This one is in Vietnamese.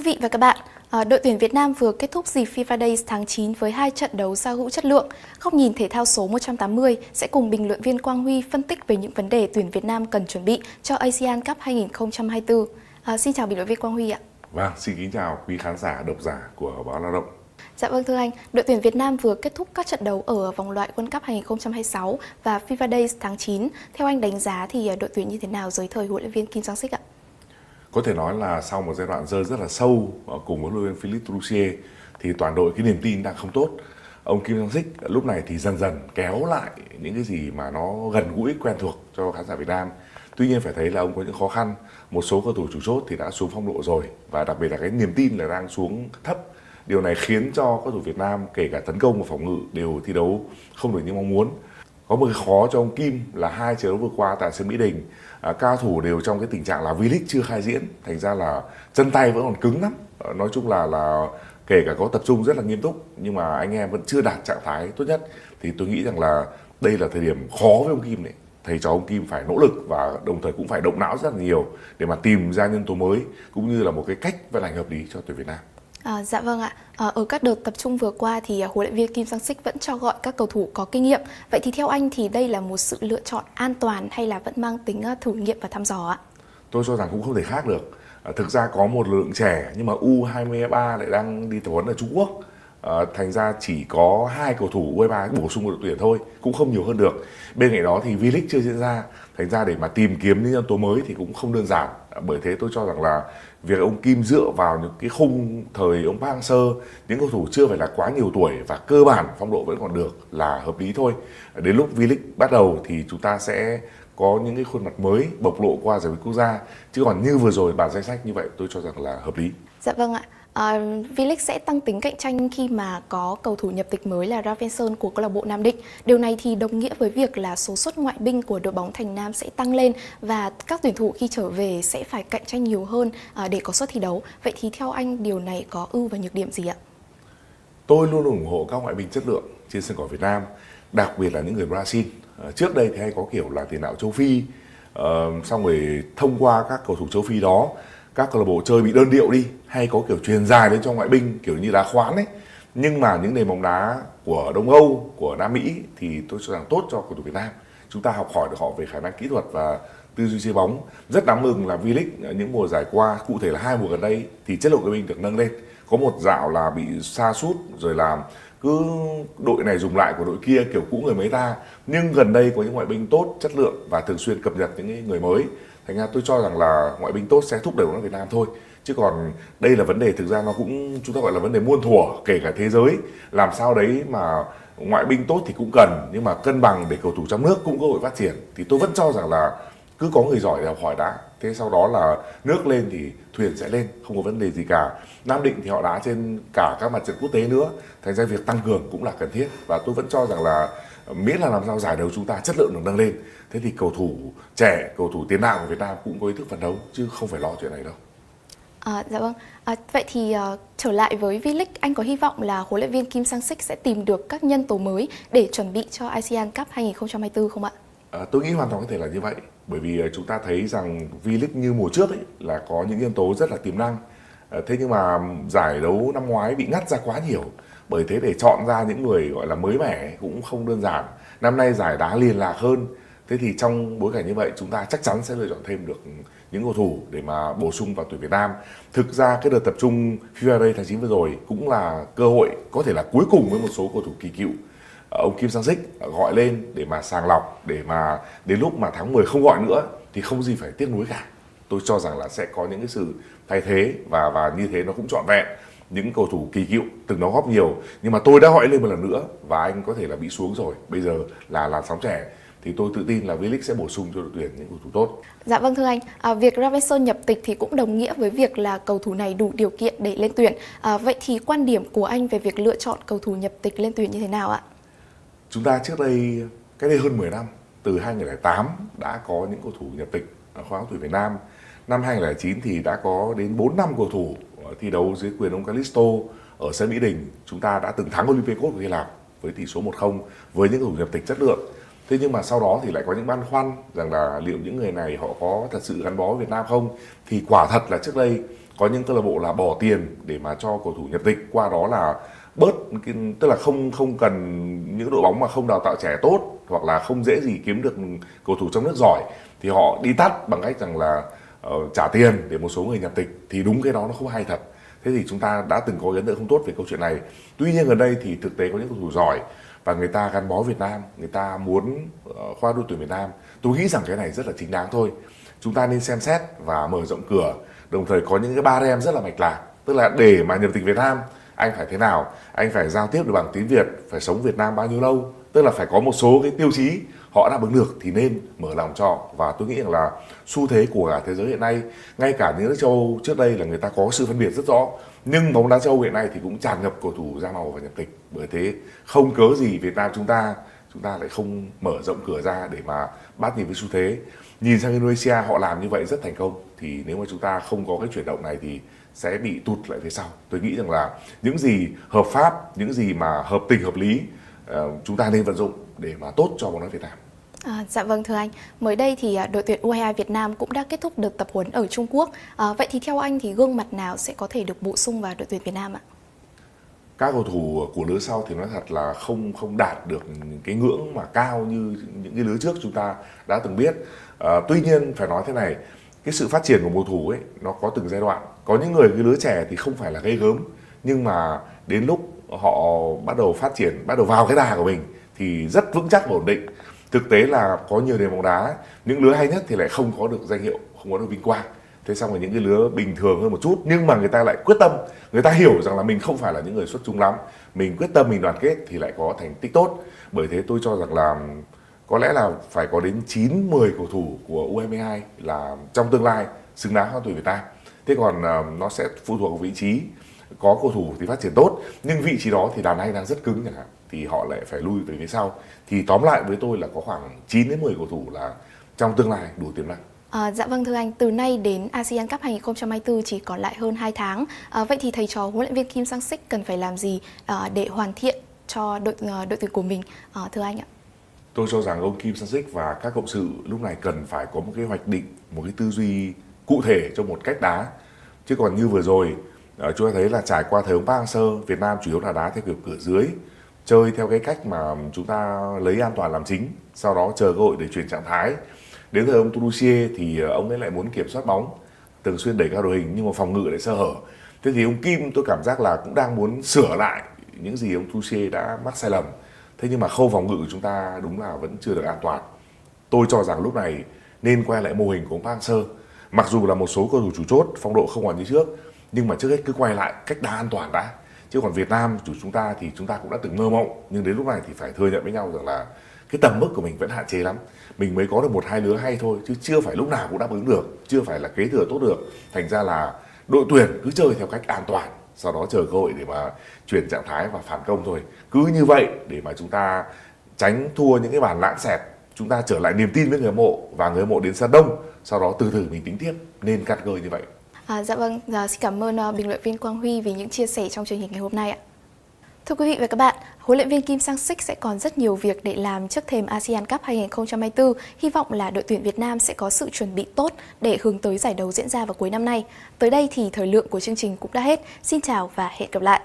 quý vị và các bạn, à, đội tuyển Việt Nam vừa kết thúc dịp FIFA Days tháng 9 với hai trận đấu giao hữu chất lượng. Góc nhìn thể thao số 180 sẽ cùng bình luận viên Quang Huy phân tích về những vấn đề tuyển Việt Nam cần chuẩn bị cho ASEAN Cup 2024. À, xin chào bình luận viên Quang Huy ạ. Vâng, xin kính chào quý khán giả, độc giả của báo Lao động. Dạ vâng thưa anh, đội tuyển Việt Nam vừa kết thúc các trận đấu ở vòng loại World Cup 2026 và FIFA Days tháng 9. Theo anh đánh giá thì à, đội tuyển như thế nào dưới thời huấn luyện viên Kim Sang-sik ạ? Có thể nói là sau một giai đoạn rơi rất là sâu cùng với huấn luyện Philippe thì toàn đội cái niềm tin đang không tốt. Ông Kim Jong Sik lúc này thì dần dần kéo lại những cái gì mà nó gần gũi quen thuộc cho khán giả Việt Nam. Tuy nhiên phải thấy là ông có những khó khăn, một số cầu thủ chủ chốt thì đã xuống phong độ rồi và đặc biệt là cái niềm tin là đang xuống thấp điều này khiến cho các thủ Việt Nam kể cả tấn công và phòng ngự đều thi đấu không được như mong muốn có một cái khó cho ông Kim là hai trận đấu vừa qua tại sân Mỹ Đình à, cao thủ đều trong cái tình trạng là V-League chưa khai diễn thành ra là chân tay vẫn còn cứng lắm. À, nói chung là là kể cả có tập trung rất là nghiêm túc nhưng mà anh em vẫn chưa đạt trạng thái tốt nhất. Thì tôi nghĩ rằng là đây là thời điểm khó với ông Kim đấy thầy trò ông Kim phải nỗ lực và đồng thời cũng phải động não rất là nhiều để mà tìm ra nhân tố mới cũng như là một cái cách vận hành hợp lý cho tuyển Việt Nam. À, dạ vâng ạ. À, ở các đợt tập trung vừa qua thì à, huấn luyện viên Kim Sang Sik vẫn cho gọi các cầu thủ có kinh nghiệm. Vậy thì theo anh thì đây là một sự lựa chọn an toàn hay là vẫn mang tính à, thử nghiệm và thăm dò ạ? Tôi cho rằng cũng không thể khác được. À, thực ra có một lượng trẻ nhưng mà U23 lại đang đi tập huấn ở Trung Quốc. À, thành ra chỉ có hai cầu thủ U23 bổ sung vào đội tuyển thôi, cũng không nhiều hơn được. Bên cạnh đó thì V-League chưa diễn ra, thành ra để mà tìm kiếm những nhân tố mới thì cũng không đơn giản. À, bởi thế tôi cho rằng là việc ông Kim dựa vào những cái khung thời ông Park Hang-seo những cầu thủ chưa phải là quá nhiều tuổi và cơ bản phong độ vẫn còn được là hợp lý thôi. Đến lúc V-League bắt đầu thì chúng ta sẽ có những cái khuôn mặt mới bộc lộ qua giải đấu quốc gia. Chứ còn như vừa rồi bản danh sách như vậy tôi cho rằng là hợp lý. Dạ vâng ạ. Uh, V-League sẽ tăng tính cạnh tranh khi mà có cầu thủ nhập tịch mới là Ravenson của câu lạc bộ Nam Định. Điều này thì đồng nghĩa với việc là số suất ngoại binh của đội bóng Thành Nam sẽ tăng lên và các tuyển thủ khi trở về sẽ phải cạnh tranh nhiều hơn uh, để có suất thi đấu. Vậy thì theo anh điều này có ưu và nhược điểm gì ạ? Tôi luôn ủng hộ các ngoại binh chất lượng trên sân cỏ Việt Nam, đặc biệt là những người Brazil. Uh, trước đây thì hay có kiểu là tiền đạo châu Phi, uh, xong rồi thông qua các cầu thủ châu Phi đó các câu lạc bộ chơi bị đơn điệu đi, hay có kiểu truyền dài đến cho ngoại binh, kiểu như đá khoán ấy. Nhưng mà những nền bóng đá của Đông Âu, của Nam Mỹ thì tôi cho rằng tốt cho cầu thủ Việt Nam. Chúng ta học hỏi được họ về khả năng kỹ thuật và tư duy chơi bóng. Rất đáng mừng là V-League, những mùa giải qua, cụ thể là hai mùa gần đây, thì chất lượng của mình được nâng lên. Có một dạo là bị xa sút, rồi làm cứ đội này dùng lại của đội kia, kiểu cũ người mấy ta nhưng gần đây có những ngoại binh tốt, chất lượng và thường xuyên cập nhật những người mới thành ra tôi cho rằng là ngoại binh tốt sẽ thúc đẩy bóng đá Việt Nam thôi. Chứ còn đây là vấn đề, thực ra nó cũng, chúng ta gọi là vấn đề muôn thuở, kể cả thế giới. Làm sao đấy mà ngoại binh tốt thì cũng cần, nhưng mà cân bằng để cầu thủ trong nước cũng có cơ hội phát triển. Thì tôi vẫn cho rằng là cứ có người giỏi để học hỏi đã. Thế sau đó là nước lên thì thuyền sẽ lên, không có vấn đề gì cả. Nam định thì họ đá trên cả các mặt trận quốc tế nữa. Thành ra việc tăng cường cũng là cần thiết. Và tôi vẫn cho rằng là miễn là làm sao giải đấu chúng ta chất lượng được nâng lên thế thì cầu thủ trẻ cầu thủ tiền đạo của Việt Nam cũng có ý thức phấn đấu chứ không phải lo chuyện này đâu À, dạ vâng. À, vậy thì uh, trở lại với V-League, anh có hy vọng là huấn luyện viên Kim Sang-sik sẽ tìm được các nhân tố mới để chuẩn bị cho ASEAN Cup 2024 không ạ? À, tôi nghĩ hoàn toàn có thể là như vậy, bởi vì chúng ta thấy rằng V-League như mùa trước ấy là có những nhân tố rất là tiềm năng. À, thế nhưng mà giải đấu năm ngoái bị ngắt ra quá nhiều, bởi thế để chọn ra những người gọi là mới mẻ cũng không đơn giản. Năm nay giải đá liền lạc hơn, thế thì trong bối cảnh như vậy chúng ta chắc chắn sẽ lựa chọn thêm được những cầu thủ để mà bổ sung vào tuyển Việt Nam. Thực ra cái đợt tập trung FIFA Day tháng 9 vừa rồi cũng là cơ hội có thể là cuối cùng với một số cầu thủ kỳ cựu. Ờ, ông Kim Sang Sik ờ, gọi lên để mà sàng lọc để mà đến lúc mà tháng 10 không gọi nữa thì không gì phải tiếc nuối cả. Tôi cho rằng là sẽ có những cái sự thay thế và và như thế nó cũng trọn vẹn những cầu thủ kỳ cựu từng đóng góp nhiều nhưng mà tôi đã gọi lên một lần nữa và anh có thể là bị xuống rồi bây giờ là làn sóng trẻ thì tôi tự tin là V-League sẽ bổ sung cho đội tuyển những cầu thủ tốt. Dạ vâng thưa anh, à, việc Ravenson nhập tịch thì cũng đồng nghĩa với việc là cầu thủ này đủ điều kiện để lên tuyển. À, vậy thì quan điểm của anh về việc lựa chọn cầu thủ nhập tịch lên tuyển như thế nào ạ? Chúng ta trước đây, cái đây hơn 10 năm, từ 2008 đã có những cầu thủ nhập tịch ở khoa học tuyển Việt Nam. Năm 2009 thì đã có đến 4 năm cầu thủ Ờ, thi đấu dưới quyền ông Calisto ở sân Mỹ Đình. Chúng ta đã từng thắng Olympiacos của Hy Lạp với tỷ số 1-0 với những cầu thủ nhập tịch chất lượng thế nhưng mà sau đó thì lại có những băn khoăn rằng là liệu những người này họ có thật sự gắn bó với Việt Nam không thì quả thật là trước đây có những câu lạc bộ là bỏ tiền để mà cho cầu thủ nhập tịch, qua đó là bớt tức là không không cần những đội bóng mà không đào tạo trẻ tốt hoặc là không dễ gì kiếm được cầu thủ trong nước giỏi thì họ đi tắt bằng cách rằng là uh, trả tiền để một số người nhập tịch thì đúng cái đó nó không hay thật. Thế thì chúng ta đã từng có ấn tượng không tốt về câu chuyện này. Tuy nhiên gần đây thì thực tế có những cầu thủ giỏi và người ta gắn bó Việt Nam người ta muốn ờ, khoa đội tuyển Việt Nam. Tôi nghĩ rằng cái này rất là chính đáng thôi. Chúng ta nên xem xét và mở rộng cửa đồng thời có những cái ba em rất là mạch lạc. Tức là để mà nhập tịch Việt Nam anh phải thế nào? Anh phải giao tiếp được bằng tiếng Việt phải sống Việt Nam bao nhiêu lâu? Tức là phải có một số cái tiêu chí họ đáp ứng được thì nên mở lòng cho. Và tôi nghĩ rằng là xu thế của cả thế giới hiện nay, ngay cả những nước châu Âu trước đây là người ta có sự phân biệt rất rõ, nhưng bóng đá châu Âu hiện nay thì cũng tràn ngập cầu thủ da màu và nhập tịch. Bởi thế không cớ gì Việt Nam chúng ta chúng ta lại không mở rộng cửa ra để mà bắt nhịp với xu thế. Nhìn sang Indonesia, họ làm như vậy rất thành công. Thì nếu mà chúng ta không có cái chuyển động này thì sẽ bị tụt lại phía sau. Tôi nghĩ rằng là những gì hợp pháp, những gì mà hợp tình, hợp lý chúng ta nên vận dụng để mà tốt cho bóng đá Việt Nam À, dạ vâng thưa anh, mới đây thì à, đội tuyển U22 Việt Nam cũng đã kết thúc được tập huấn ở Trung Quốc. À, vậy thì theo anh thì gương mặt nào sẽ có thể được bổ sung vào đội tuyển Việt Nam ạ? Các cầu thủ của lứa sau thì nói thật là không không đạt được cái ngưỡng mà cao như những cái lứa trước chúng ta đã từng biết. À, tuy nhiên phải nói thế này, cái sự phát triển của cầu thủ ấy nó có từng giai đoạn. Có những người cái lứa trẻ thì không phải là gây gớm, nhưng mà đến lúc họ bắt đầu phát triển, bắt đầu vào cái đà của mình thì rất vững chắc và ổn định. Thực tế là có nhiều nền bóng đá những lứa hay nhất thì lại không có được danh hiệu không có được vinh quang. Thế xong rồi những cái lứa bình thường hơn một chút nhưng mà người ta lại quyết tâm người ta hiểu rằng là mình không phải là những người xuất chúng lắm. Mình quyết tâm mình đoàn kết thì lại có thành tích tốt. Bởi thế tôi cho rằng là có lẽ là phải có đến 9 10 cầu thủ của U22 là trong tương lai xứng đáng hoa tuổi Việt Nam. Thế còn uh, nó sẽ phụ thuộc vào vị trí có cầu thủ thì phát triển tốt nhưng vị trí đó thì đàn anh đang rất cứng chẳng hạn thì họ lại phải lui về phía sau thì tóm lại với tôi là có khoảng 9 đến 10 cầu thủ là trong tương lai đủ tiềm năng À, dạ vâng thưa anh, từ nay đến ASEAN Cup 2024 chỉ còn lại hơn 2 tháng. À, vậy thì thầy trò huấn luyện viên Kim Sang Sik cần phải làm gì à, để hoàn thiện cho đội à, đội tuyển của mình à, thưa anh ạ? Tôi cho rằng ông Kim Sang Sik và các cộng sự lúc này cần phải có một cái hoạch định, một cái tư duy cụ thể cho một cách đá. Chứ còn như vừa rồi à, chúng ta thấy là trải qua thời ông Park Hang-seo, Việt Nam chủ yếu là đá theo kiểu cửa dưới, chơi theo cái cách mà chúng ta lấy an toàn làm chính, sau đó chờ cơ hội để chuyển trạng thái. Đến thời ông Toulousier thì ờ, ông ấy lại muốn kiểm soát bóng, thường xuyên đẩy cao đội hình nhưng mà phòng ngự lại sơ hở. Thế thì ông Kim tôi cảm giác là cũng đang muốn sửa lại những gì ông Toulousier đã mắc sai lầm. Thế nhưng mà khâu phòng ngự của chúng ta đúng là vẫn chưa được an toàn. Tôi cho rằng lúc này nên quay lại mô hình của ông Park Hang-seo. Mặc dù là một số cầu thủ chủ chốt phong độ không còn như trước, nhưng mà trước hết cứ quay lại cách đá an toàn đã. Chứ còn Việt Nam chủ chúng ta thì chúng ta cũng đã từng mơ mộng nhưng đến lúc này thì phải thừa nhận với nhau rằng là cái tầm mức của mình vẫn hạn chế lắm. Mình mới có được một hai lứa hay thôi chứ chưa phải lúc nào cũng đáp ứng được chưa phải là kế thừa tốt được. Thành ra là đội tuyển cứ chơi theo cách an toàn sau đó chờ cơ hội để mà chuyển trạng thái và phản công thôi. Cứ như vậy để mà chúng ta tránh thua những cái bàn lãng xẹt chúng ta trở lại niềm tin với người hâm mộ và người hâm mộ đến sân đông sau đó từ từ mình tính tiếp nên cắt gơi như vậy À, dạ vâng, dạ, xin cảm ơn uh, bình luận viên Quang Huy vì những chia sẻ trong chương trình ngày hôm nay ạ. Thưa quý vị và các bạn, huấn luyện viên Kim Sang Sik sẽ còn rất nhiều việc để làm trước thềm ASEAN Cup 2024. Hy vọng là đội tuyển Việt Nam sẽ có sự chuẩn bị tốt để hướng tới giải đấu diễn ra vào cuối năm nay. Tới đây thì thời lượng của chương trình cũng đã hết. Xin chào và hẹn gặp lại.